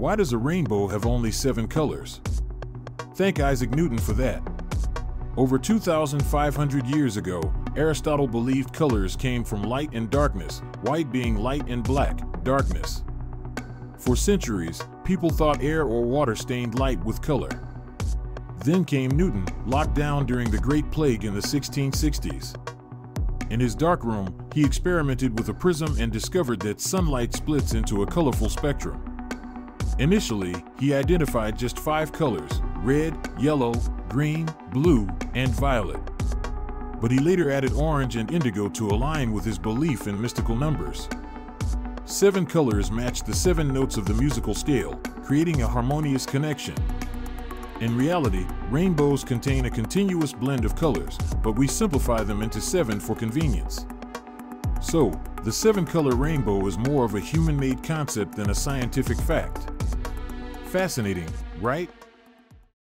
Why does a rainbow have only seven colors? Thank Isaac Newton for that. Over 2,500 years ago, Aristotle believed colors came from light and darkness, white being light and black, darkness. For centuries, people thought air or water stained light with color. Then came Newton, locked down during the Great Plague in the 1660s. In his darkroom, he experimented with a prism and discovered that sunlight splits into a colorful spectrum. Initially, he identified just five colors red, yellow, green, blue, and violet. But he later added orange and indigo to align with his belief in mystical numbers. Seven colors match the seven notes of the musical scale, creating a harmonious connection. In reality, rainbows contain a continuous blend of colors, but we simplify them into seven for convenience. So, the seven color rainbow is more of a human made concept than a scientific fact. Fascinating, right?